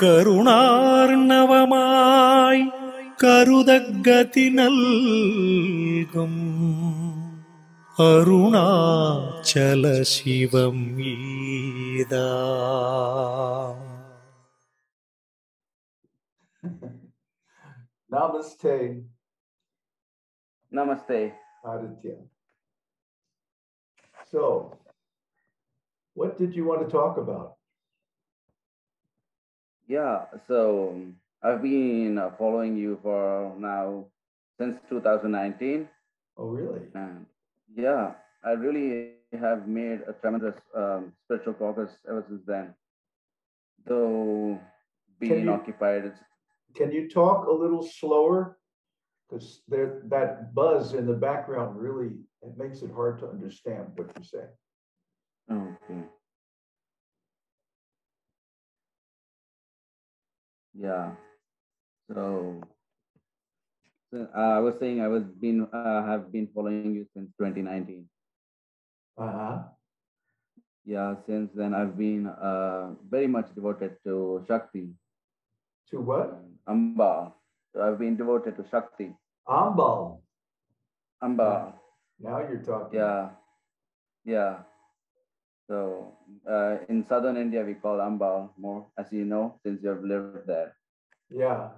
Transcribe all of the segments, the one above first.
കരുണാർണവമായി കരുതഗതി നൽകും അരുണാചല ശിവം ഈതാ Namaste, Namaste. Aditya. So, what did you want to talk about? Yeah, so um, I've been uh, following you for now since 2019. Oh, really? And yeah, I really have made a tremendous um, spiritual progress ever since then. Though being you- occupied, Can you talk a little slower? Because there, that buzz in the background really it makes it hard to understand what you're saying. okay. Yeah. So, so uh, I was saying I was been uh, have been following you since 2019. Uh huh. Yeah, since then I've been uh, very much devoted to Shakti, To what? Amba. So I've been devoted to Shakti, Ambal. Amba. Now you're talking. Yeah, yeah. So uh, in southern India we call Amba more, as you know, since you have lived there. Yeah.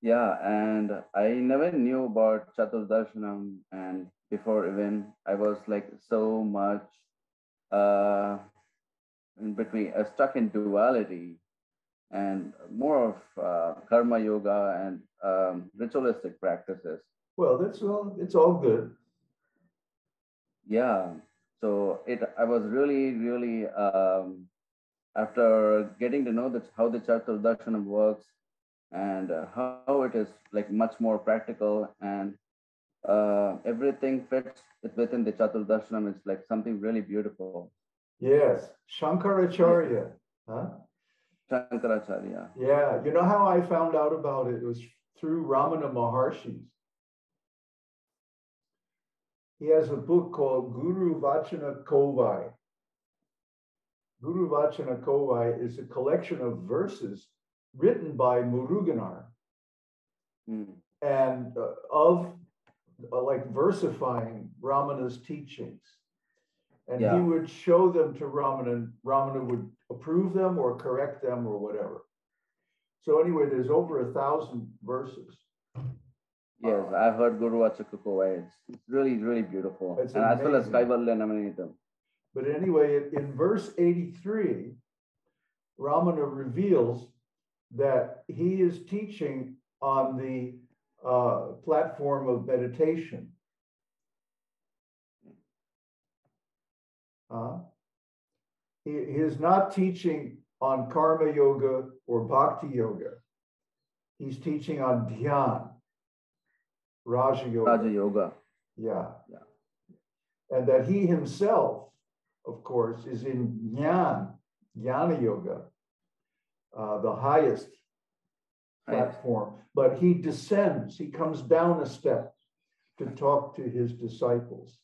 Yeah, and I never knew about Chaturdarshanam, and before even I was like so much uh, in between, uh, stuck in duality, and more of uh, karma yoga and um, ritualistic practices. Well, that's all. It's all good. Yeah, so it I was really really um, after getting to know that how the Chaturdarshanam works and uh, how it is like much more practical and uh, everything fits within the Chaturdarshanam. It's like something really beautiful. Yes. Shankaracharya. Huh? Shankaracharya. Yeah. You know how I found out about it? It was through Ramana Maharshi. He has a book called Guru Vachaka Kovai. Guru Vachaka Kovai is a collection of verses written by Muruganar Hmm. and uh, of uh, like versifying Ramana's teachings. And he would show them to Ramana, and Ramana would approve them or correct them or whatever. So anyway, there's over a thousand verses. Yes, I've heard Guru Achakukova. It's, it's really, really beautiful. It's and as well as amazing. Kaivalya Navaneetham. But anyway, in- in verse 83, Ramana reveals that he is teaching on the uh, platform of meditation. Uh, he, he is not teaching on karma yoga or bhakti yoga. He's teaching on dhyan, raja yoga. Raja Yoga. Yeah. Yeah. And that he himself, of course, is in Jnana, Jnana Yoga, uh, the highest platform. But he descends, he comes down a step to talk to his disciples.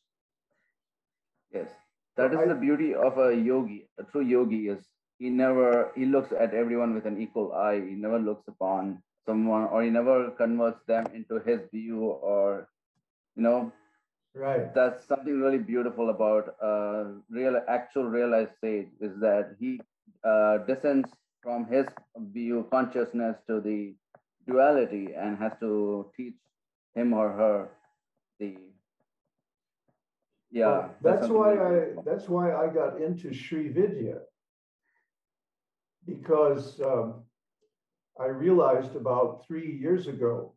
Yes, that is I- the beauty of a yogi. A true yogi is he never he looks at everyone with an equal eye. He never looks upon someone, or he never converts them into his view, or you know Right. that's something really beautiful about uh, real actual realized sage is that he uh, descends from his view consciousness to the duality and has to teach him or her the yeah Well, that's something why really I that's why I got into Sri Vidya because um, I realized about three years ago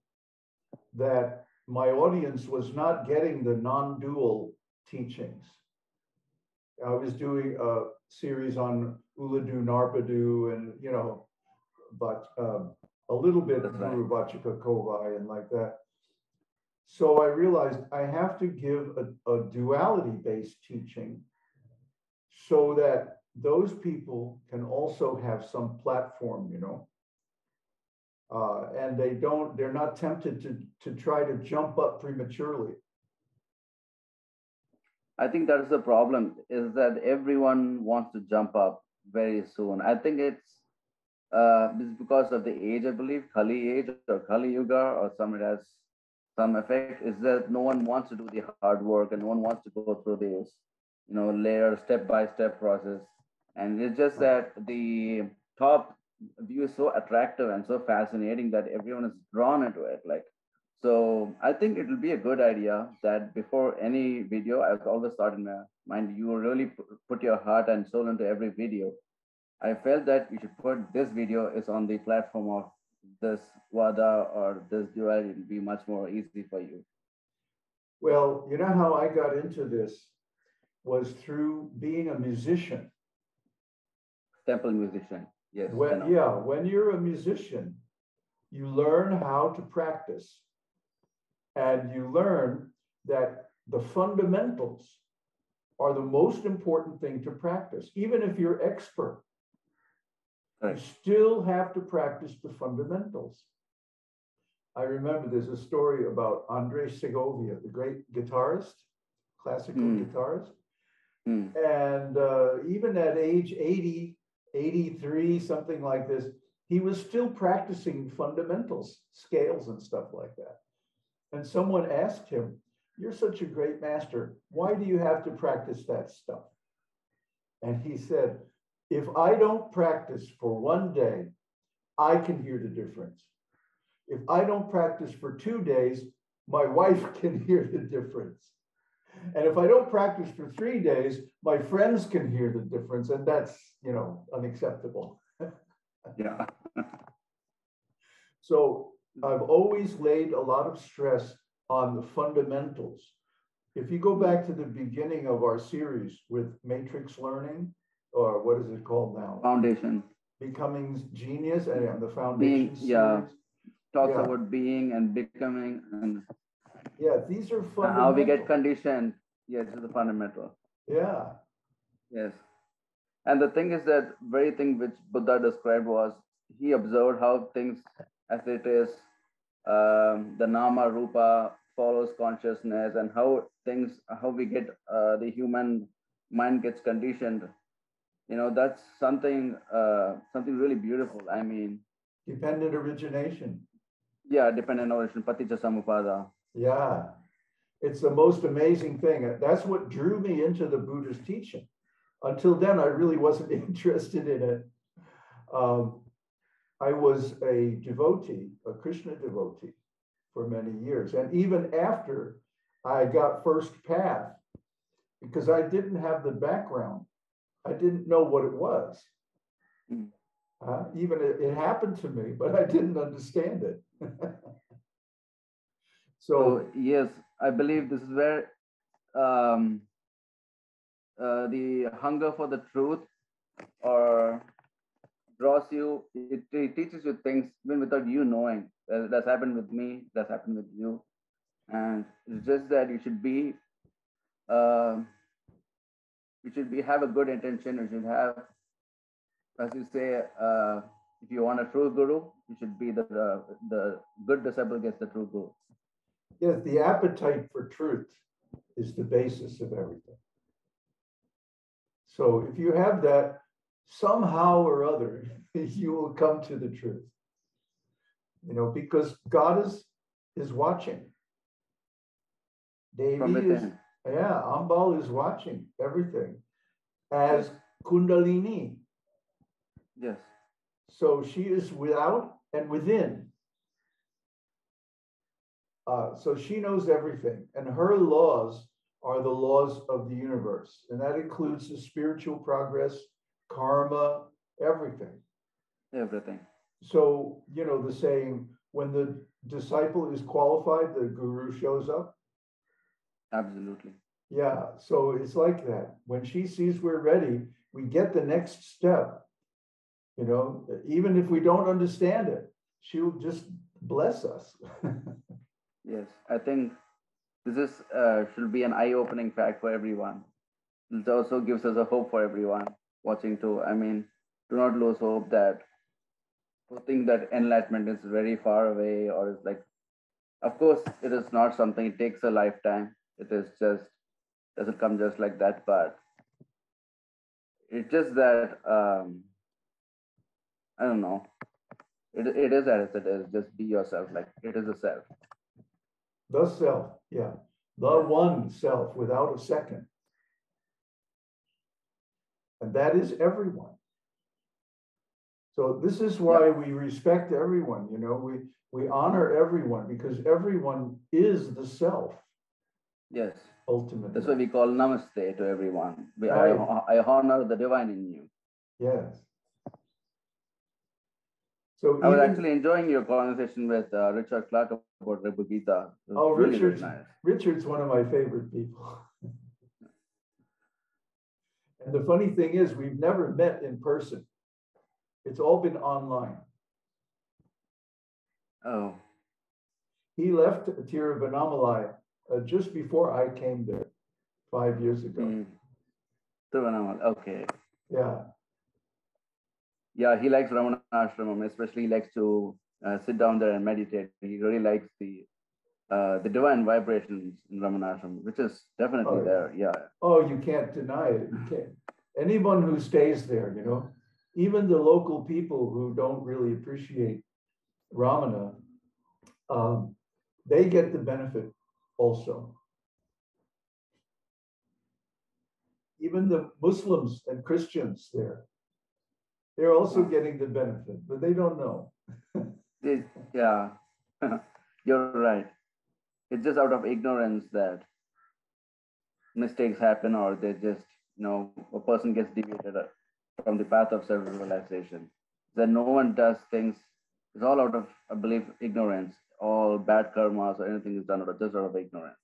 that my audience was not getting the non-dual teachings. I was doing a series on Ulladu Narpadu and you know, but um, a little bit. Guru Vachaka Kovai and like that. So I realized I have to give a, a duality based teaching so that those people can also have some platform, you know. Uh, and they don't, they're not tempted to, to try to jump up prematurely. I think that's the problem is that everyone wants to jump up very soon. I think it's uh, is because of the age, I believe, Kali age or Kali Yuga, or some it has some effect, is that no one wants to do the hard work and no one wants to go through this, you know, layer step by step process. And it's just that the top view is so attractive and so fascinating that everyone is drawn into it. Like, so I think it will be a good idea that before any video, I've always thought in my mind, you really put your heart and soul into every video I felt that we should put this video is on the platform of this dvaita or this duality. It'll be much more easy for you. Well, you know how I got into this was through being a musician. Temple musician, yes. When, yeah, when you're a musician, you learn how to practice and you learn that the fundamentals are the most important thing to practice, even if you're expert. Right. You still have to practice the fundamentals. I remember there's a story about Andre Segovia, the great guitarist, classical mm. guitarist. Mm. And uh, even at age 80, 83, something like this, he was still practicing fundamentals, scales, and stuff like that. And someone asked him, You're such a great master. Why do you have to practice that stuff? And he said, if I don't practice for one day, I can hear the difference. If I don't practice for two days, my wife can hear the difference. And if I don't practice for three days, my friends can hear the difference. And that's, you know, unacceptable. yeah. so I've always laid a lot of stress on the fundamentals. If you go back to the beginning of our series with matrix learning, or what is it called now? Foundation. Becoming genius and the foundation. Being, yeah. Talks yeah. about being and becoming and yeah, these are fundamental. How we get conditioned. Yes, this is the fundamental. Yeah. Yes. And the thing is that very thing which Buddha described was he observed how things as it is, um, the nama rupa follows consciousness and how things, how we get uh, the human mind gets conditioned you know that's something uh, something really beautiful i mean dependent origination yeah dependent origination paticca samuppada yeah it's the most amazing thing that's what drew me into the buddha's teaching until then i really wasn't interested in it um, i was a devotee a krishna devotee for many years and even after i got first path because i didn't have the background I didn't know what it was. Mm. Uh, even it, it, happened to me, but I didn't understand it. so, yes, I believe this is where um, uh, the hunger for the truth or draws you. It, it, teaches you things even without you knowing. That's happened with me. That's happened with you, and it's just that you should be. Uh, you should be have a good intention. You should have, as you say, uh, if you want a true guru, you should be the the good disciple gets the true guru. Yes, the appetite for truth is the basis of everything. So if you have that, somehow or other, you will come to the truth. You know, because God is is watching. Devi is, yeah, Ambal is watching everything as Kundalini. Yes. So she is without and within. Uh, so she knows everything, and her laws are the laws of the universe, and that includes the spiritual progress, karma, everything. Everything. So, you know, the saying, when the disciple is qualified, the guru shows up. Absolutely. Yeah, so it's like that. When she sees we're ready, we get the next step. You know, even if we don't understand it, she'll just bless us. yes, I think this is uh, should be an eye-opening fact for everyone. It also gives us a hope for everyone watching too. I mean, do not lose hope that think that enlightenment is very far away or is like of course it is not something it takes a lifetime it is just doesn't come just like that, but it's just that um, I don't know. It, it is as it is. Just be yourself. Like it is a self. The self, yeah. The one self without a second. And that is everyone. So this is why we respect everyone, you know, we we honor everyone because everyone is the self Yes. ultimately. That's why we call namaste to everyone. We, Right. I, I honor the divine in you. Yes. So I was even- actually enjoying your conversation with uh, Richard Clark about Ribhu Gita. Oh, really, really Richard's, nice. Richard's one of my favorite people. and the funny thing is, we've never met in person. It's all been online. Oh, He left Tiruvannamalai uh, just before I came there five years ago. mm. Tiruvannamalai. Okay. Yeah. Yeah, he likes Ramana Ashramam, especially he likes to uh, sit down there and meditate. He really likes the uh, the divine vibrations in Ramana Ashram, which is definitely Oh, yeah. there. Yeah. Oh, you can't deny it. You can't. Anyone who stays there, you know, even the local people who don't really appreciate Ramana, um, they get the benefit also. Even the Muslims and Christians there, they're also getting the benefit, but they don't know. It, yeah, you're right. It's just out of ignorance that mistakes happen, or they just, you know, a person gets deviated uh, from the path of self realization. That no one does things, it's all out of, I believe, ignorance. All bad karmas or anything is done out of just out of ignorance.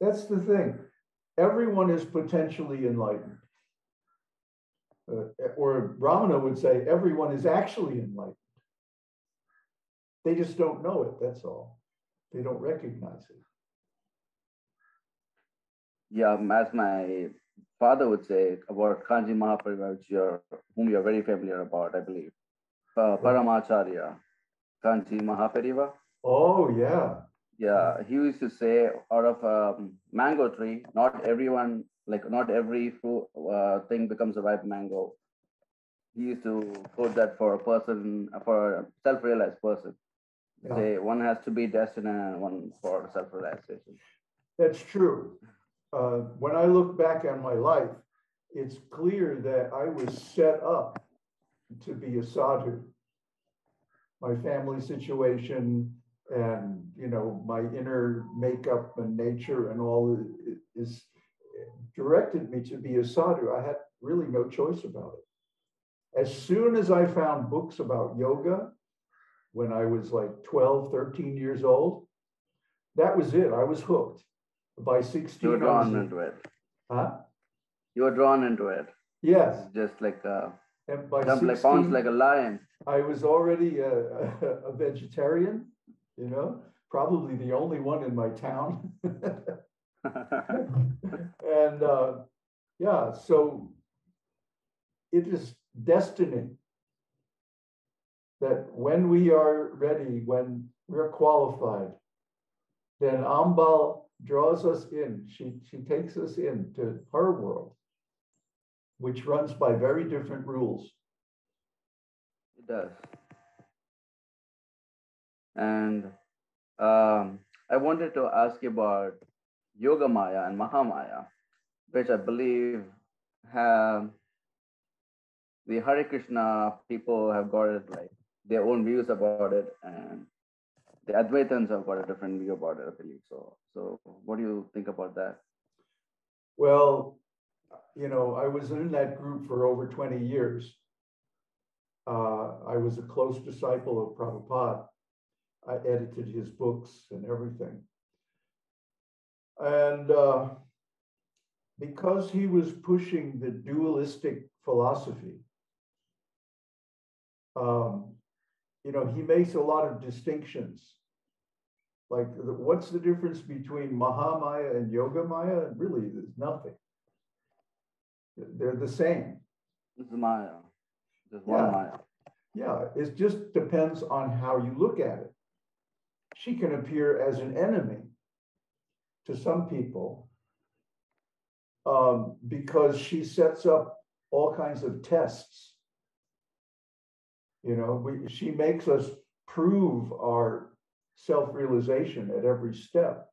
That's the thing. Everyone is potentially enlightened. Uh, or Ramana would say, everyone is actually enlightened. They just don't know it, that's all. They don't recognize it. Yeah, as my father would say about Kanji Mahaprabhu, which you're, whom you're very familiar about, I believe. Uh, Paramacharya, Kanchi Mahaperiyava. Oh, yeah. Yeah, he used to say out of a mango tree, not everyone, like not every fruit uh, thing becomes a ripe mango. He used to quote that for a person, for a self-realized person. Yeah. Say one has to be destined and one for self-realization. That's true. Uh, when I look back on my life, it's clear that I was set up to be a sadhu. My family situation and you know my inner makeup and nature and all is directed me to be a sadhu. I had really no choice about it. As soon as I found books about yoga, when I was like 12, 13 years old, that was it. I was hooked. By 16, You were drawn into it. Huh? You were drawn into it. Yes. It's just like uh, And by jump like 16, bounce like a lion. I was already a, a, a vegetarian, you know, probably the only one in my town. and uh, yeah, so it is destiny that when we are ready, when we're qualified, then Ambal draws us in. She, she takes us into her world, which runs by very different rules. It does. And um, I wanted to ask you about Yoga Maya and Mahamaya, which I believe have the Hare Krishna people have got it like their own views about it, and the Advaitans have got a different view about it, I believe. So, so what do you think about that? Well, you know, I was in that group for over 20 years. Uh, I was a close disciple of Prabhupada. I edited his books and everything. And uh, because he was pushing the dualistic philosophy, um, you know, he makes a lot of distinctions. Like, the, what's the difference between Mahamaya and Yoga Maya? Really, there's nothing. They're the same. This is Maya, one Yeah. Maya. Yeah, it just depends on how you look at it. She can appear as an enemy to some people um, because she sets up all kinds of tests You know, we, she makes us prove our self-realization at every step.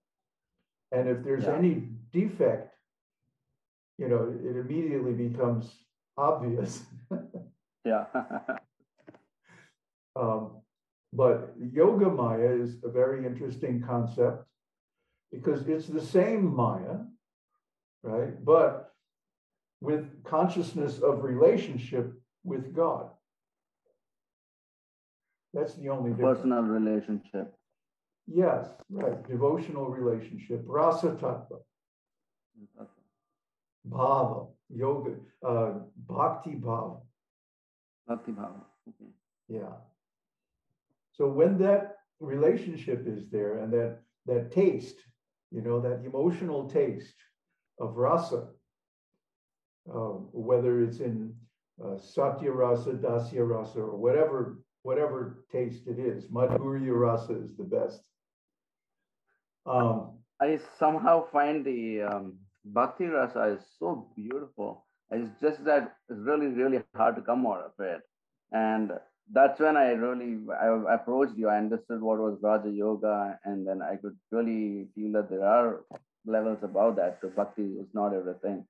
And if there's Yeah. any defect, you know, it immediately becomes obvious. Yeah. Um, but Yoga Maya is a very interesting concept because it's the same Maya, right? But with consciousness of relationship with God. That's the only difference. Personal relationship. Yes, right. Devotional relationship, rasa tattva, bhava, yoga, uh, bhakti bhava. Bhakti bhava. Okay. Yeah. So when that relationship is there and that that taste, you know, that emotional taste of rasa, uh, whether it's in uh, sakhya rasa, dasya rasa, or whatever whatever taste it is, madhurya rasa is the best. Um, I somehow find the um, Bhakti Rasa is so beautiful. It's just that it's really, really hard to come out of it. And that's when I really I approached you. I understood what was Raja Yoga, and then I could really feel that there are levels above that. So Bhakti is not everything.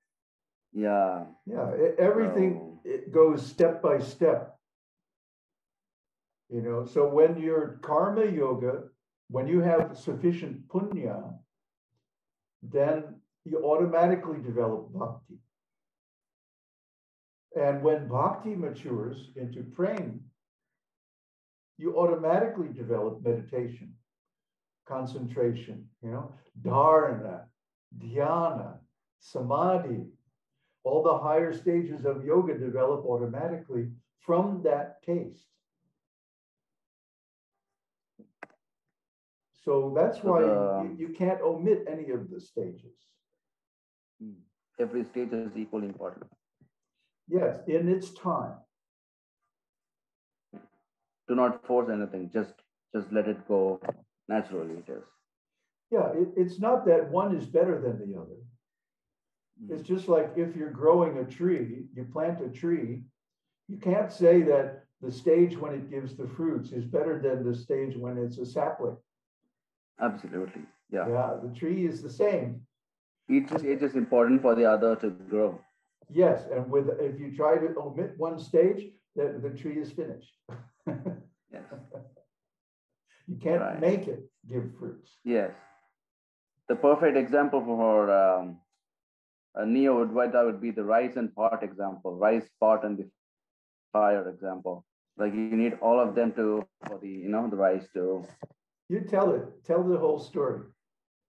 Yeah. yeah, everything So- it goes step by step. You know, so when you're karma yoga, when you have sufficient punya, then you automatically develop bhakti. And when bhakti matures into prema, you automatically develop meditation, concentration, you know, dharana, dhyana, samadhi. All the higher stages of yoga develop automatically from that taste. So that's why you, you can't omit any of the stages. Hmm. Every stage is equally important. Yes, in its time. Do not force anything. Just just let it go naturally. It is. Yeah, it, it's not that one is better than the other. Hmm. It's just like if you're growing a tree, you plant a tree, you can't say that the stage when it gives the fruits is better than the stage when it's a sapling. Absolutely. Yeah. Yeah, the tree is the same. Each stage is important for the other to grow. Yes, and with if you try to omit one stage, the, the tree is finished. Yes. you can't Right. make it give fruits. Yes. The perfect example for um, a neo Advaita would be the rice and pot example, rice pot and the fire example. Like you need all of them to for the you know the rice to. You tell it, tell the whole story.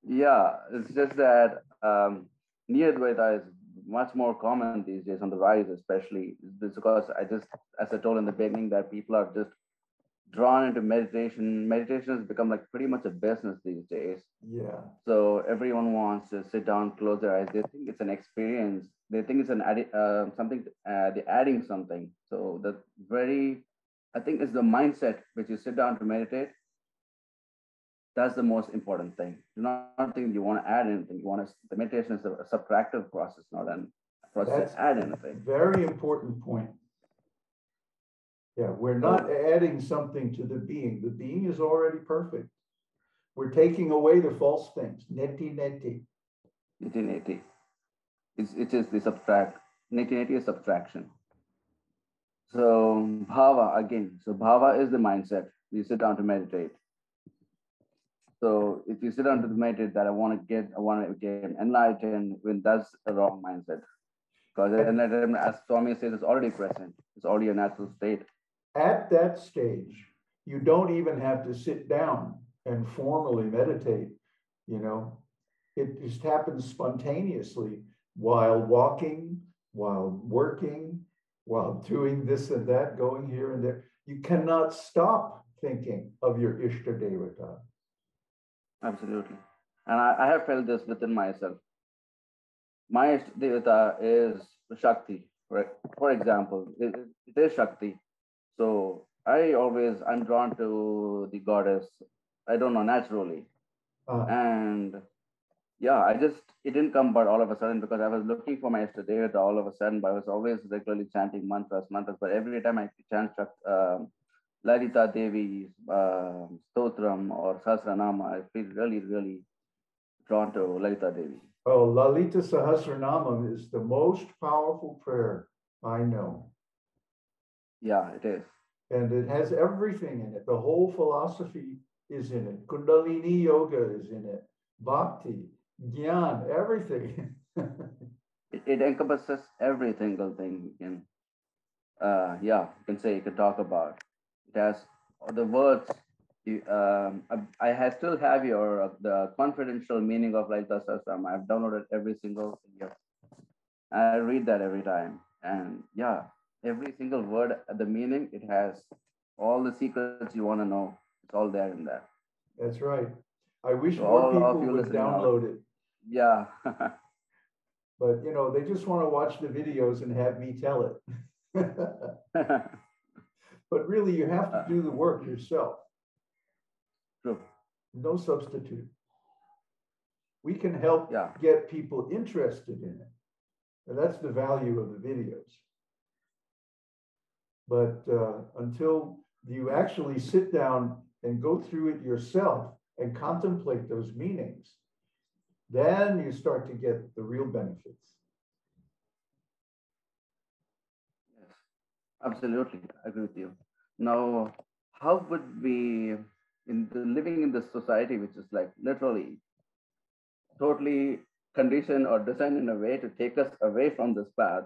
Yeah, it's just that um, neo is much more common these days on the rise, especially because I just, as I told in the beginning, that people are just drawn into meditation. Meditation has become like pretty much a business these days. Yeah. So everyone wants to sit down, close their eyes. They think it's an experience. They think it's an addi- uh, something. Uh, they're adding something. So the very, I think, it's the mindset which you sit down to meditate. That's the most important thing. Do not, think you want to add anything. You want to. The meditation is a, a subtractive process, not an process That's- to add anything. Very important point. Yeah, we're not adding something to the being. The being is already perfect. We're taking away the false things. Neti neti. 1880. It's, it is the subtract. Neti neti is subtraction. So bhava again. So bhava is the mindset. You sit down to meditate. So if you sit down to the meditate that I want to get, I want to get enlightened, when that's a wrong mindset. Because enlightenment, as Swami says, is already present. It's already a natural state. At that stage, you don't even have to sit down and formally meditate. You know, it just happens spontaneously while walking, while working, while doing this and that, going here and there. You cannot stop thinking of your Ishta Devata. Absolutely. And I, I have felt this within myself. My Devata is Shakti. Right? For example, it, it is Shakti. So I always, I'm drawn to the goddess. I don't know, naturally. Uh, And yeah, I just, it didn't come but all of a sudden because I was looking for my Devata all of a sudden, but I was always regularly chanting mantras, mantras. But every time I chant Shak- um Lalita Devi's uh, Stotram or Sahasranama, I feel really, really drawn to Lalita Devi. Oh, Lalita Sahasranamam is the most powerful prayer I know. Yeah, it is. And it has everything in it. The whole philosophy is in it. Kundalini Yoga is in it. Bhakti, Gyan, everything. It, it encompasses every single thing you can, uh, yeah, you can say, you can talk about. It has the words. You, um, I, I have, still have your uh, the confidential meaning of Lalita Sahasram. I've downloaded every single year. I read that every time, and yeah, every single word, the meaning it has, all the secrets you want to know. It's all there in that. That's right. I wish So more all of people you would download it. Yeah. But you know, they just want to watch the videos and have me tell it. but really, you have to do the work yourself. True. No substitute. We can help Yeah. get people interested in it. And that's the value of the videos. But uh, until you actually sit down and go through it yourself and contemplate those meanings, then you start to get the real benefits. Absolutely. I agree with you. Now, how would we, in the living in this society, which is like literally totally conditioned or designed in a way to take us away from this path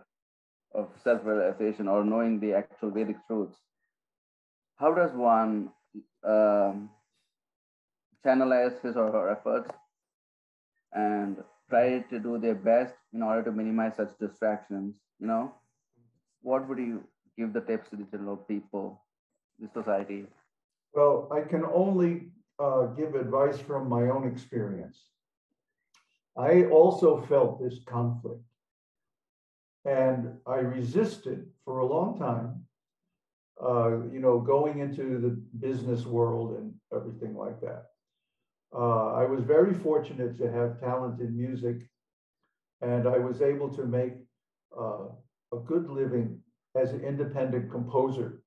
of self realization or knowing the actual Vedic truths, how does one um, channelize his or her efforts and try to do their best in order to minimize such distractions? You know, what would you give the tips to the general people, the society? Well, I can only uh, give advice from my own experience. I also felt this conflict. And I resisted for a long time, uh, you know, going into the business world and everything like that. Uh, I was very fortunate to have talent in music, and I was able to make uh, a good living as an independent composer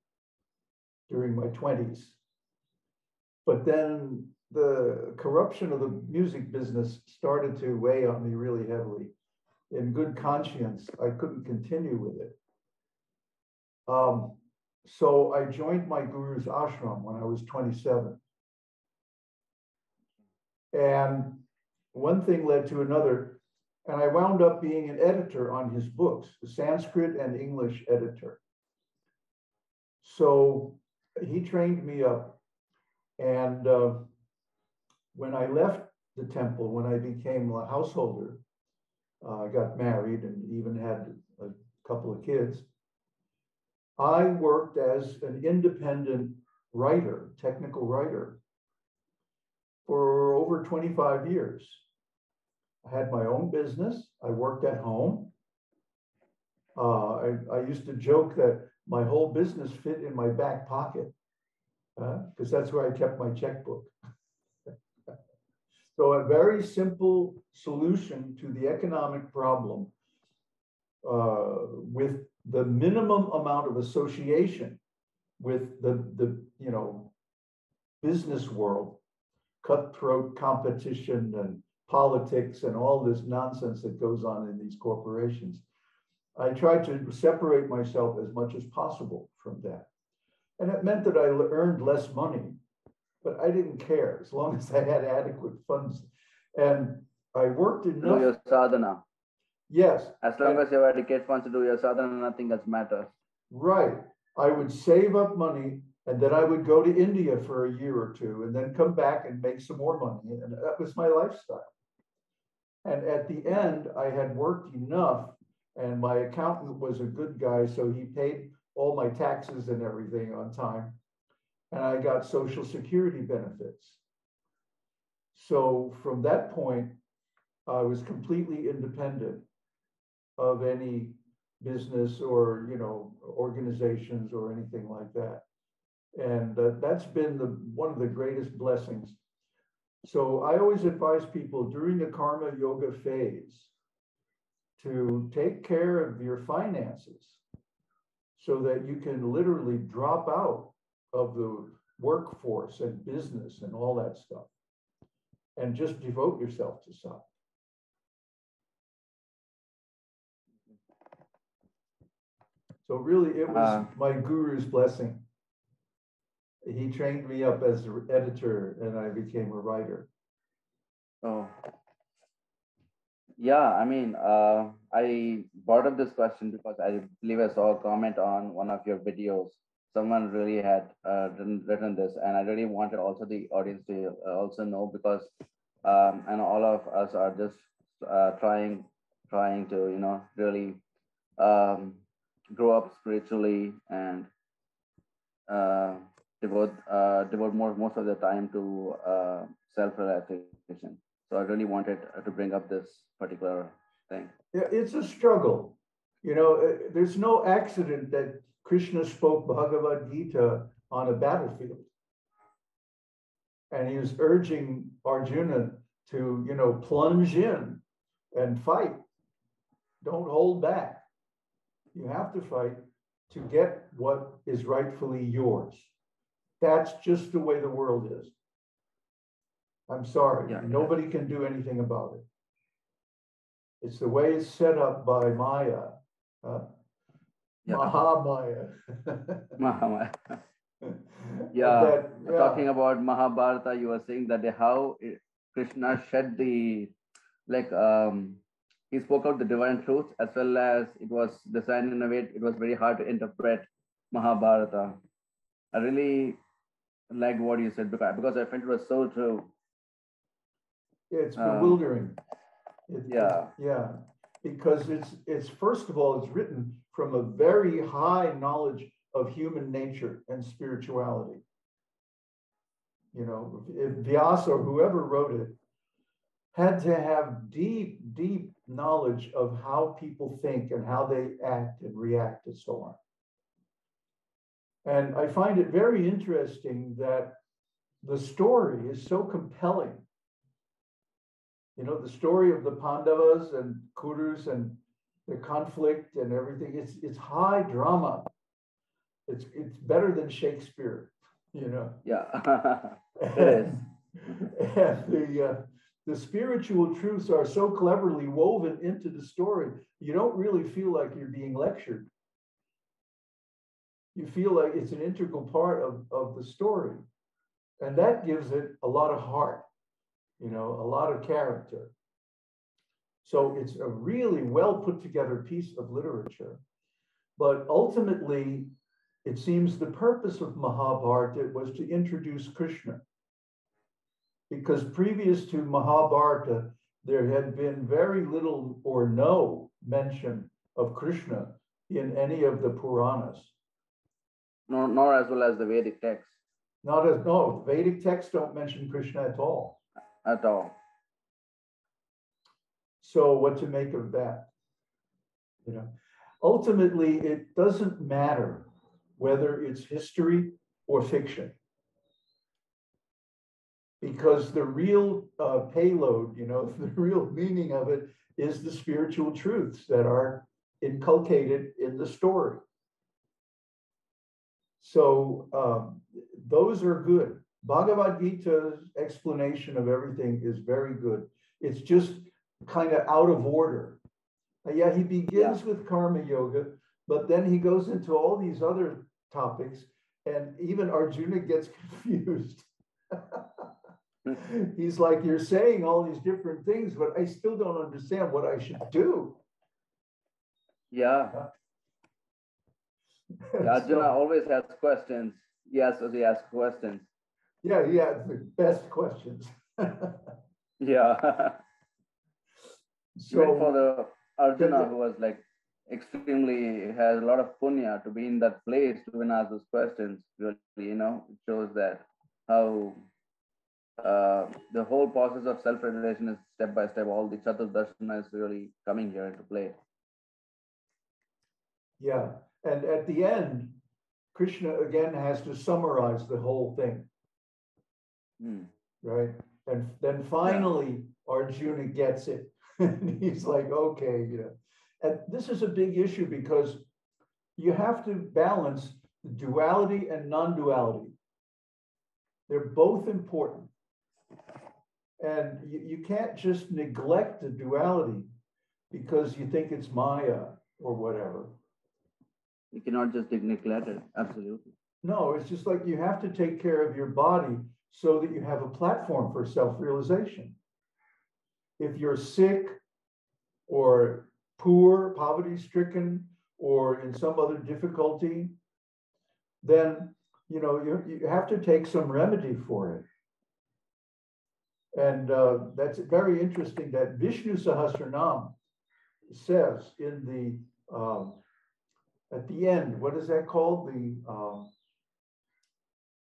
during my 20s. But then the corruption of the music business started to weigh on me really heavily. In good conscience, I couldn't continue with it. Um, so I joined my guru's ashram when I was 27. And one thing led to another, and I wound up being an editor on his books, Sanskrit and English editor. So he trained me up. And uh, when I left the temple, when I became a householder, uh, I got married and even had a couple of kids. I worked as an independent writer, technical writer, for over 25 years. I had my own business. I worked at home. Uh, I, I used to joke that my whole business fit in my back pocket because that's where I kept my checkbook. so, a very simple solution to the economic problem uh, with the minimum amount of association with the, the you know business world, cutthroat competition and politics and all this nonsense that goes on in these corporations. I tried to separate myself as much as possible from that. And it meant that I earned less money, but I didn't care as long as I had adequate funds. And I worked enough. Do your sadhana. Yes, As long as you have adequate funds to do your sadhana, nothing else matters. right. I would save up money and then I would go to India for a year or two and then come back and make some more money. And that was my lifestyle. And at the end, I had worked enough and my accountant was a good guy. So he paid all my taxes and everything on time. And I got Social Security benefits. So from that point, I was completely independent of any business or, you know, organizations or anything like that. And uh, that's been the, one of the greatest blessings. So I always advise people during the karma yoga phase to take care of your finances so that you can literally drop out of the workforce and business and all that stuff. And just devote yourself to Sat. So really, it was Uh, my guru's blessing. He trained me up as an editor and I became a writer. Oh. Yeah, I mean, uh, I brought up this question because I believe I saw a comment on one of your videos. Someone really had uh, written, written this, and I really wanted also the audience to uh, also know because, um, and all of us are just uh, trying, trying to, you know, really um, grow up spiritually and uh, devote uh, devote more most of the time to uh, self realization. So I really wanted to bring up this particular thing. Yeah, it's a struggle. You know, uh, there's no accident that Krishna spoke Bhagavad Gita on a battlefield. And he was urging Arjuna to, you know, plunge in and fight. Don't hold back. You have to fight to get what is rightfully yours. That's just the way the world is. I'm sorry, Yeah. nobody can do anything about it. It's the way it's set up by Maya, uh, Yeah. Mahamaya. Mahama- Yeah, That- yeah. Talking about Mahabharata, you were saying that how it- Krishna shed the like um he spoke out the divine truth as well as it was designed in a way it was very hard to interpret Mahabharata. I really liked what you said because because I felt it was so true. Yeah, It's Um, bewildering. It- yeah. Yeah, because it's, it's, first of all, it's written from a very high knowledge of human nature and spirituality. You know, if Vyasa or whoever wrote it had to have deep, deep knowledge of how people think and how they act and react and so on. And I find it very interesting that the story is so compelling you know, the story of the Pandavas and Kurus and the conflict and everything. It's it's high drama. It's it's better than Shakespeare, you know. Yeah. It And, and the uh, the spiritual truths are so cleverly woven into the story. You don't really feel like you're being lectured. You feel like it's an integral part of, of the story. And that gives it a lot of heart you know, a lot of character. So it's a really well put together piece of literature. But ultimately, it seems the purpose of Mahabharata was to introduce Krishna. Because previous to Mahabharata, there had been very little or no mention of Krishna in any of the Puranas. Nor, nor as well as the Vedic texts. Not as, no, Vedic texts don't mention Krishna at all. at all. So what to make of that? You know, ultimately, it doesn't matter whether it's history or fiction. Because the real uh, payload, you know, the real meaning of it is the spiritual truths that are inculcated in the story. So um, those are good. Bhagavad Gita's explanation of everything is very good. It's just kind of out of order. Uh, yeah, he begins with karma yoga, but then he goes into all these other topics, and even Arjuna gets confused. He's like, You're saying all these different things, but I still don't understand what I should do. Yeah. Arjuna So, always has questions. Yes, he asks questions. yeah, he has the best questions. Yeah. Even for the Arjuna who was like extremely has a lot of punya to be in that place to even ask those questions. Really, you know, it shows that how uh, the whole process of self-realization is step by step. All the Chatur Darshana is really coming here into play. yeah, and at the end, Krishna again has to summarize the whole thing. Hmm. right? And then finally, Arjuna gets it. and he's like, okay, you know. And this is a big issue because you have to balance duality and non-duality. They're both important. And you, you can't just neglect the duality because you think it's Maya or whatever. You cannot just neglect it. Absolutely. No, it's just like you have to take care of your body so that you have a platform for self-realization. If you're sick or poor, poverty-stricken, or in some other difficulty, then you know you, you have to take some remedy for it. And uh, that's very interesting that Vishnu Sahasranam says in the um, at the end, what is that called? The um,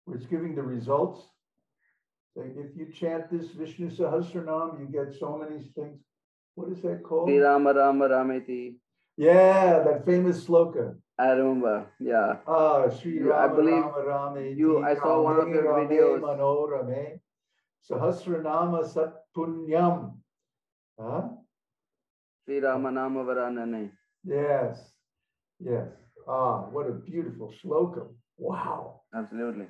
where it's giving the results. Like if you chant this Vishnu Sahasranam, you get so many things. What is that called? Rama Rama Rameti. Yeah, that famous sloka. I remember. Yeah. Ah, Sri You- I Rama believe Rama Rame. you- I saw one of your Rame videos. Manorame. Sahasranama Sat Punyam. Huh? Sri Rama Nama Varanane. Yes. Yes. Ah, what a beautiful shloka. Wow. Absolutely.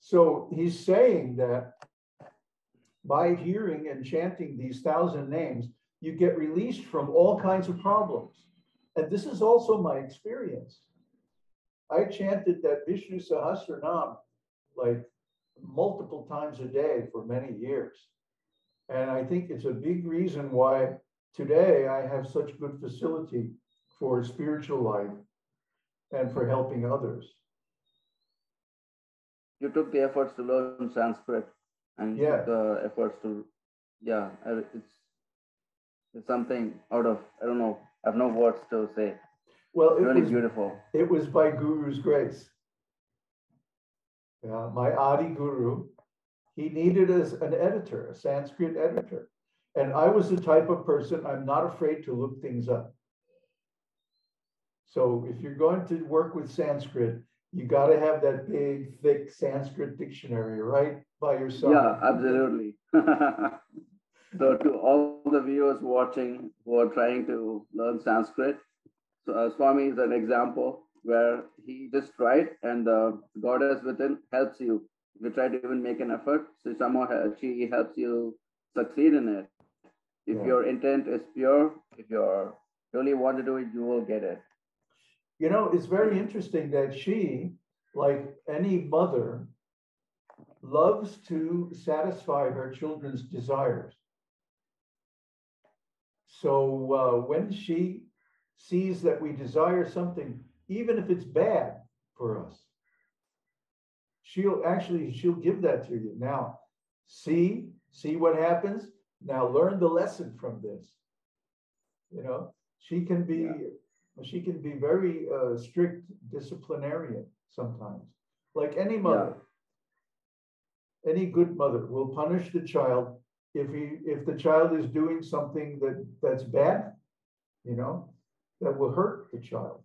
So he's saying that by hearing and chanting these thousand names, you get released from all kinds of problems. And this is also my experience. I chanted that Vishnu Sahasranam like multiple times a day for many years. And I think it's a big reason why today I have such good facility for spiritual life and for helping others. You took the efforts to learn Sanskrit and Yeah. the efforts to, yeah, it's, it's something out of, I don't know, I have no words to say. Well, it Really was beautiful. It was by Guru's grace. Yeah, my Adi Guru, he needed as an editor, a Sanskrit editor. And I was the type of person, I'm not afraid to look things up. So if you're going to work with Sanskrit, you got to have that big, thick Sanskrit dictionary right by your side. Yeah, absolutely. so to all the viewers watching who are trying to learn Sanskrit, so uh, Swami is an example where he just tried and the goddess within helps you. If you try to even make an effort, so somehow she helps you succeed in it. If Yeah. your intent is pure, if you really want to do it, you will get it. You know, it's very interesting that she, like any mother, loves to satisfy her children's desires. So uh, when she sees that we desire something, even if it's bad for us, she'll actually she'll give that to you. Now, see see what happens. Now learn the lesson from this. You know, she can be she can be very uh, strict disciplinarian sometimes, like any mother. Any good mother will punish the child if he if the child is doing something that that's bad, you know, that will hurt the child.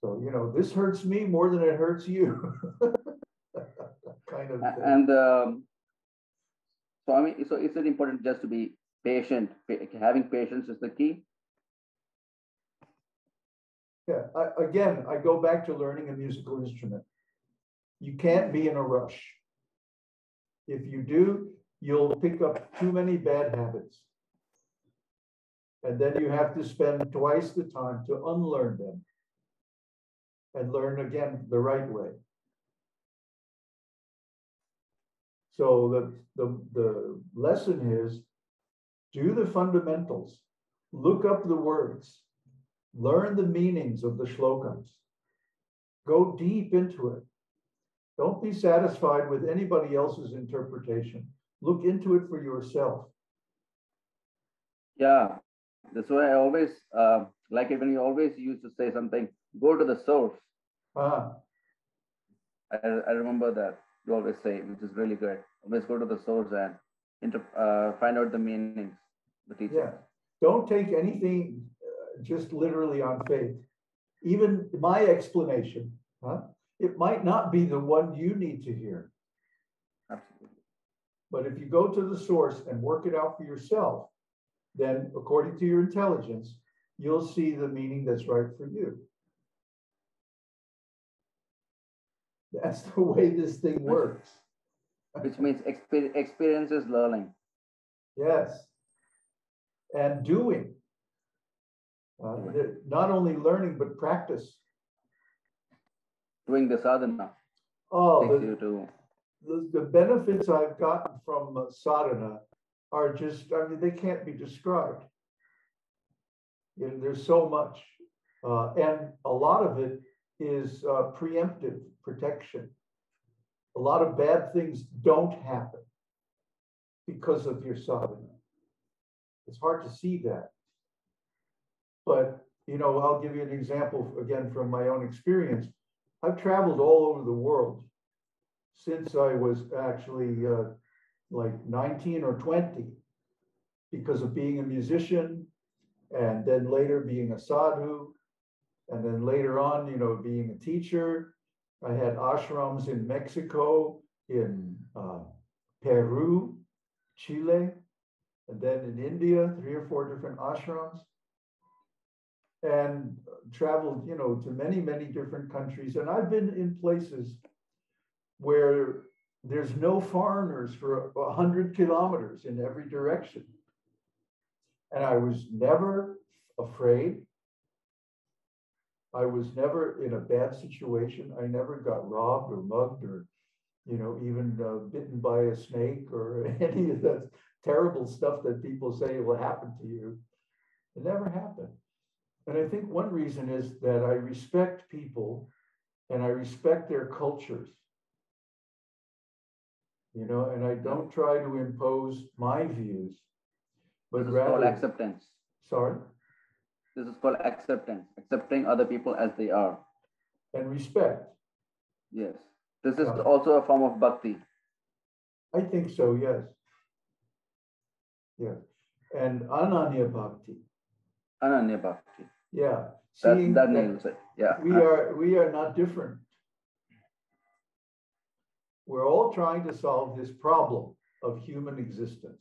So you know, this hurts me more than it hurts you. kind of. Thing. And um, Swami, so is it important just to be patient? Having patience is the key. Yeah, I, again, I go back to learning a musical instrument. You can't be in a rush. If you do, you'll pick up too many bad habits. And then you have to spend twice the time to unlearn them and learn again the right way. So the, the, the lesson is do the fundamentals, look up the words, learn the meanings of the shlokas, go deep into it. Don't be satisfied with anybody else's interpretation. Look into it for yourself. Yeah, that's why I always uh, like it when you always used to say something. Go to the source. Ah, I, I remember that you always say, which is really good. Always go to the source and inter- uh, find out the meanings, the teaching. yeah. Don't take anything just literally on faith. Even my explanation, huh? It might not be the one you need to hear. Absolutely. But if you go to the source and work it out for yourself, then according to your intelligence, you'll see the meaning that's right for you. That's the way this thing works. which means exper- experience is learning. Yes. And doing. Not only learning, but practice. Doing the sadhana Oh, the, the, the benefits I've gotten from uh, sadhana are just, I mean, they can't be described. You know, there's so much. Uh, and a lot of it is uh, preemptive protection. A lot of bad things don't happen because of your sadhana. It's hard to see that. But, you know, I'll give you an example again from my own experience. I've traveled all over the world since I was actually uh, like 19 or 20 because of being a musician and then later being a sadhu and then later on, you know, being a teacher. I had ashrams in Mexico, in uh, Peru, Chile, and then in India, three or four different ashrams. And traveled, you know, to many, many different countries. And I've been in places where there's no foreigners for a hundred kilometers in every direction. And I was never afraid. I was never in a bad situation. I never got robbed or mugged or, you know, even uh, bitten by a snake or any of that terrible stuff that people say will happen to you. It never happened. And I think one reason is that I respect people and I respect their cultures. You know, and I don't try to impose my views, but this is called rather, acceptance. sorry, This is called acceptance, accepting other people as they are. and respect. Yes. This is Yeah. also a form of bhakti. I think so, yes. Yeah. And Ananya Bhakti. Ananya bhakti. Yeah. Seeing that that nails it. Yeah. we uh, are we are not different. We're all trying to solve this problem of human existence.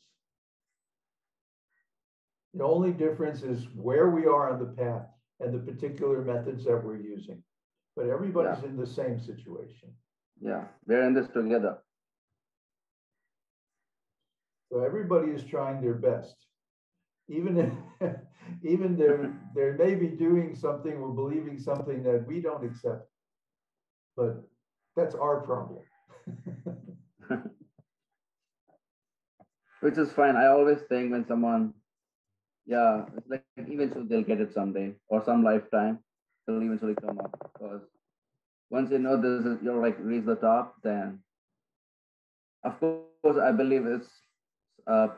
The only difference is where we are on the path and the particular methods that we're using. But everybody's in the same situation. Yeah. We're in this together. So everybody is trying their best. Even if, even they're they may be doing something or believing something that we don't accept. But that's our problem. Which is fine. I always think when someone, yeah, it's like eventually they'll get it someday or some lifetime, they'll eventually come up. Because once you know this is you're like reach the top, then of course I believe it's uh,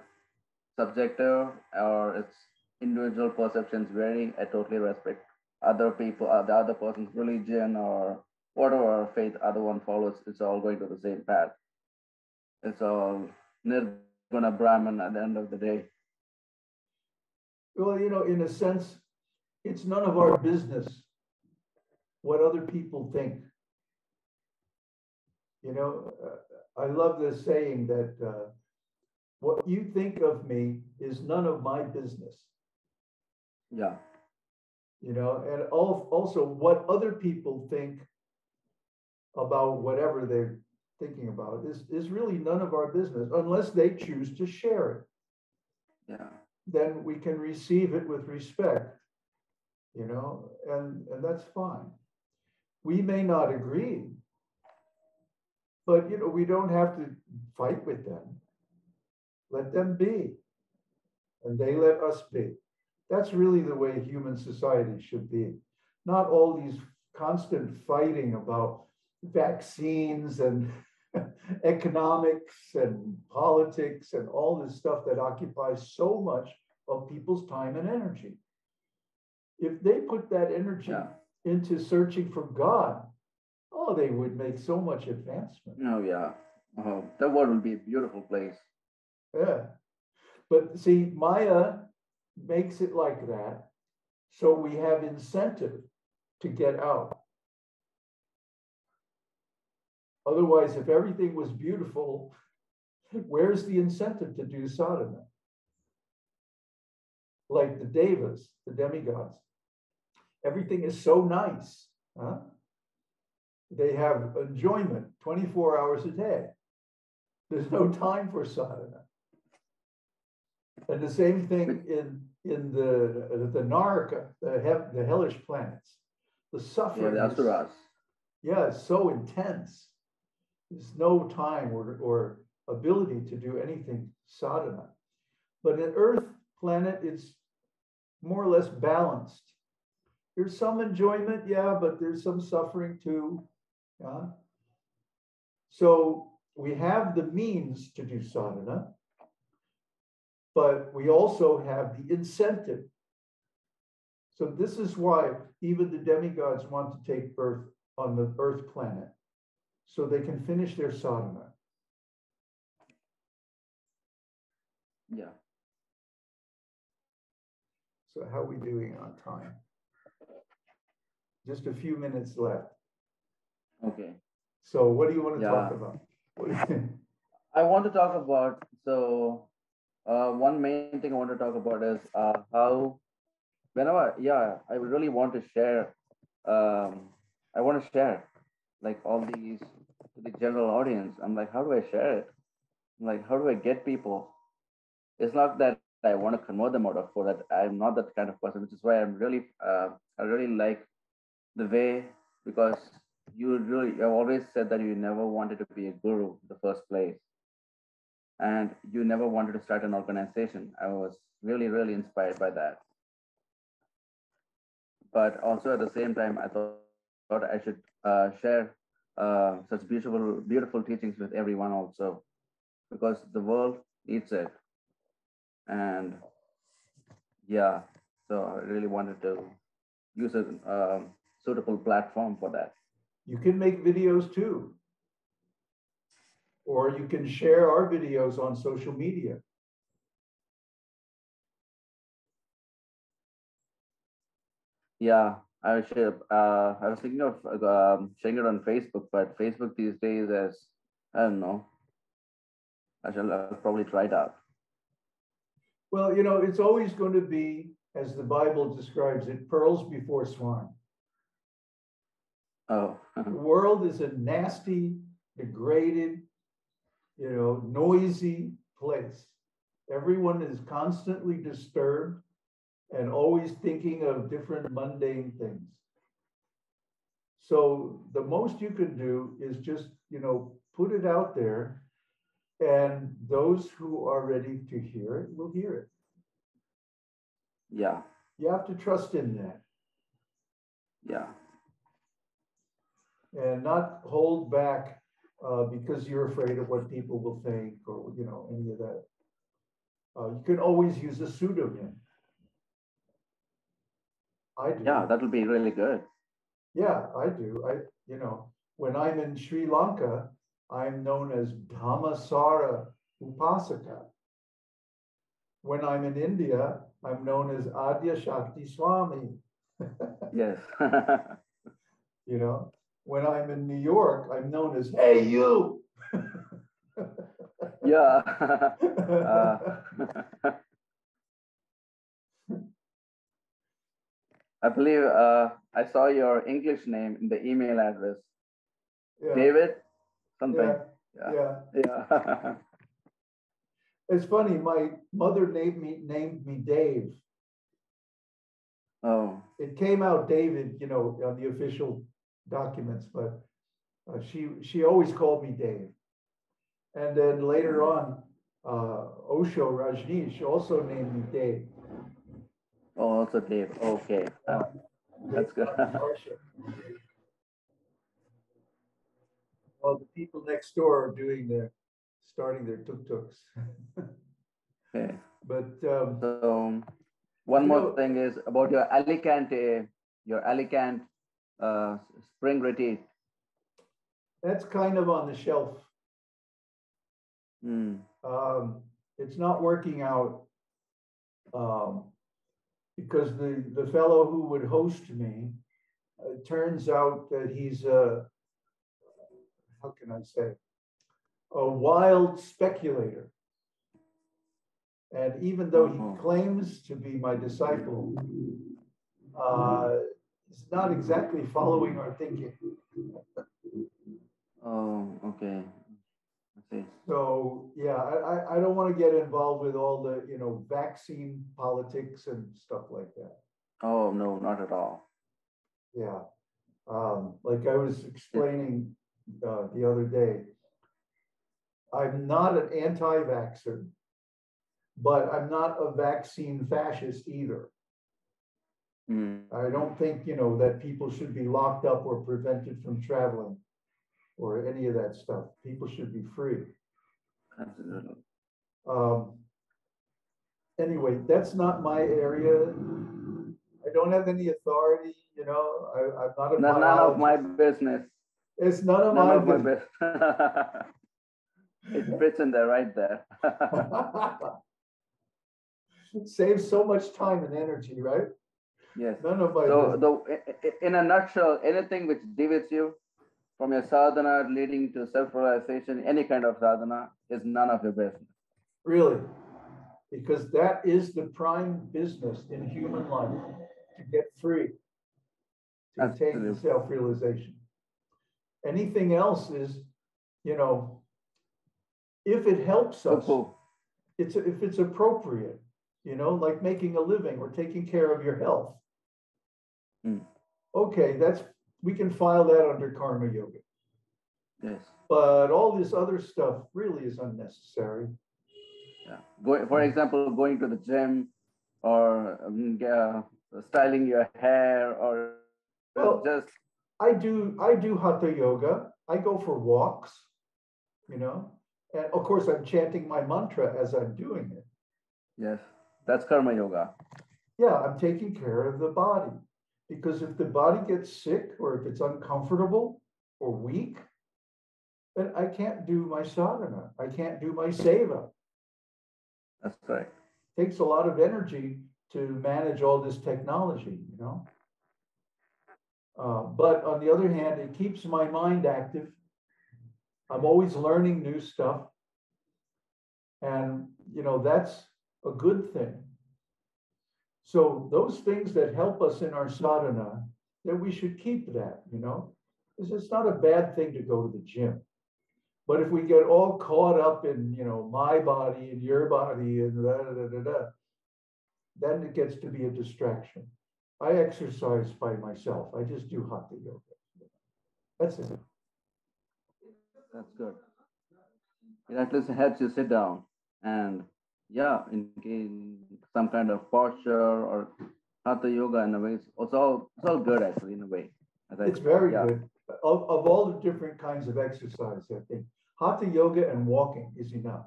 subjective or it's individual perceptions vary. I totally respect other people, uh, the other person's religion or whatever faith other one follows. It's all going to the same path. It's all nirguna Brahman at the end of the day. Well, you know, in a sense, it's none of our business what other people think. You know, uh, I love this saying that uh, what you think of me is none of my business. Yeah, You know, and also what other people think about whatever they're thinking about is, is really none of our business unless they choose to share it. yeah, then we can receive it with respect, you know, and, and that's fine. We may not agree, but, you know, we don't have to fight with them. Let them be, and they let us be. That's really the way human society should be. Not all these constant fighting about vaccines and economics and politics and all this stuff that occupies so much of people's time and energy. If they put that energy yeah. into searching for God, oh, they would make so much advancement. Oh, yeah. Oh, the world would be a beautiful place. Yeah. But see, Maya makes it like that. So we have incentive to get out. Otherwise, if everything was beautiful, where's the incentive to do sadhana? Like the devas, the demigods. Everything is so nice. Huh? they have enjoyment 24 hours a day. There's no time for sadhana. And the same thing in in the the Naraka, the he- the hellish planets. The Yeah, suffering. the is- asuras. yeah, it's so intense. There's no time or, or ability to do anything sadhana. But in Earth planet, it's more or less balanced. There's some enjoyment, yeah, but there's some suffering too. Yeah. So we have the means to do sadhana, but we also have the incentive. So this is why even the demigods want to take birth on the earth planet so they can finish their sadhana. Yeah. So how are we doing on time? Just a few minutes left. Okay. So what do you want to talk about? I want to talk about so uh, one main thing I want to talk about is uh, how whenever yeah I really want to share um, I want to share like all these to the general audience. I'm like, how do I share it? I'm like, how do I get people? It's not that I want to convert them out of for that. I'm not that kind of person, which is why I'm really uh, I really like the way because you really have always said that you never wanted to be a guru in the first place and you never wanted to start an organization. I was really really inspired by that. But also at the same time i thought, i should uh, share uh, such beautiful beautiful teachings with everyone also. Because the world needs it. And yeah so i really wanted to use a um, suitable platform for that. You can make videos too. Or you can share our videos on social media. Yeah, I should. Uh, I was thinking of um, sharing it on Facebook, but Facebook these days is I don't know. I shall uh, probably try it out. Well, you know, it's always going to be, as the Bible describes it, pearls before swine. Oh, The world is a nasty, degraded, you know, noisy place. Everyone is constantly disturbed and always thinking of different mundane things. So the most you can do is just, you know, put it out there and those who are ready to hear it will hear it. yeah, You have to trust in that yeah, and not hold back uh, because you're afraid of what people will think or, you know, any of that. Uh, you can always use a pseudonym. I do. yeah. That will be really good. Yeah, I do. I, you know, when I'm in Sri Lanka, I'm known as Dhammasara Upasaka. When I'm in India, I'm known as Adya Shakti Swami. Yes. You know, when I'm in New York, I'm known as Hey You. yeah. uh, I believe uh, I saw your English name in the email address, yeah, David. Something. yeah, Yeah. yeah. Yeah. It's funny. My mother named me named me Dave. oh. it came out David, you know, on the official documents, but uh, she she always called me Dave. And then later on, uh, Osho Rajneesh also named me Dave. Oh, also Dave. Okay. Uh, That's good. Well, the people next door are doing their starting their tuk-tuks. okay. But um, So one more know- thing is about your Alicante, your Alicante uh, spring retreat. that's kind of on the shelf. Hmm. um, it's not working out um, because the the fellow who would host me uh, turns out that he's a how can I say a wild speculator. And even though he Mhm. claims to be my disciple, uh, it's not exactly following our thinking. Oh, okay. Okay. So yeah, I, I don't want to get involved with all the you know vaccine politics and stuff like that. Oh no, not at all. Yeah, um, like I was explaining uh, the other day, I'm not an anti-vaxxer, but I'm not a vaccine fascist either. Mm, I don't think, you know, that people should be locked up or prevented from traveling or any of that stuff. People should be free. absolutely. Um, anyway, that's not my area. I don't have any authority, you know, I, I'm not a None, none of my business. It's none of None my of my business. it's in there, right there. it Saves so much time and energy, right? Yes. None of my So, the, in a nutshell, anything which deviates you from your sadhana leading to self-realization, any kind of sadhana, is none of your business. Really, because that is the prime business in human life to get free, to attain self realization. Anything else is, you know, if it helps us, it's if it's appropriate, you know, like making a living or taking care of your health. Mm. Okay, that's we can file that under karma yoga. Yes. But all this other stuff really is unnecessary. Yeah. For example, going to the gym or um, uh, styling your hair or Well- just I do I do hatha yoga. I go for walks, you know, and of course I'm chanting my mantra as I'm doing it. yes, that's karma yoga. Yeah, I'm taking care of the body because if the body gets sick or if it's uncomfortable or weak, then I can't do my sadhana. I can't do my seva. That's correct. takes a lot of energy to manage all this technology, you know. Uh, but on the other hand, it keeps my mind active. I'm always learning new stuff. And, you know, that's a good thing. So those things that help us in our sadhana, that we should keep that, you know, it's not a bad thing to go to the gym. But if we get all caught up in, you know, my body and your body and da da da da da, then it gets to be a distraction. I exercise by myself. I just do hatha yoga. That's it. That's good. It at least helps you sit down and yeah, in, in some kind of posture or hatha yoga in a way. It's, it's all it's all good actually in a way. As I- It's very yeah. good. Of, of all the different kinds of exercise, I think hatha yoga and walking is enough.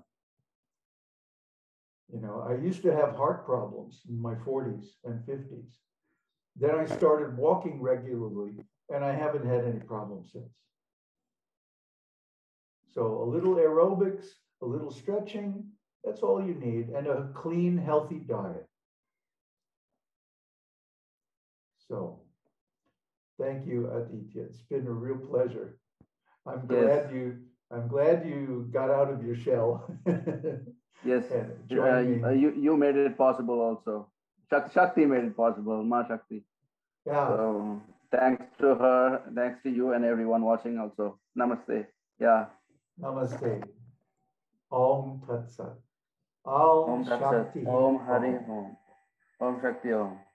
You know, I used to have heart problems in my 40s and 50s. Then I started walking regularly and I haven't had any problems since. So a little aerobics, a little stretching, that's all you need, and a clean, healthy diet. So thank you, Adithya. It's been a real pleasure. I'm Yes. glad you I'm glad you got out of your shell. Yes, and uh, you you made it possible also. Shakti made it possible, Ma Shakti. Yeah. So thanks to her, thanks to you and everyone watching also. Namaste. Yeah. Namaste. Om Tat Sat. Om, Om Tat Sat. Shakti. Om Hari Om.